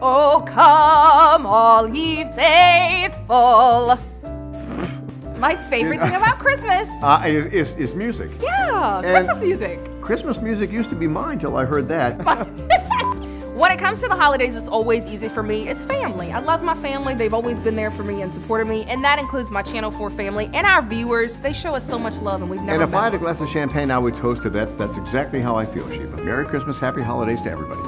Oh, come, all ye faithful. My favorite thing about Christmas. Uh, is, is, music. Yeah, And- Christmas music. Christmas music used to be mine till I heard that. When it comes to the holidays, it's always easy for me. It's family. I love my family. They've always been there for me and supported me, and that includes my Channel 4 family and our viewers. They show us so much love, and we've never and if I had a glass of champagne, I would toast to that. That's exactly how I feel, Sheba. Merry Christmas, Happy Holidays to everybody.